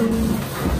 はい。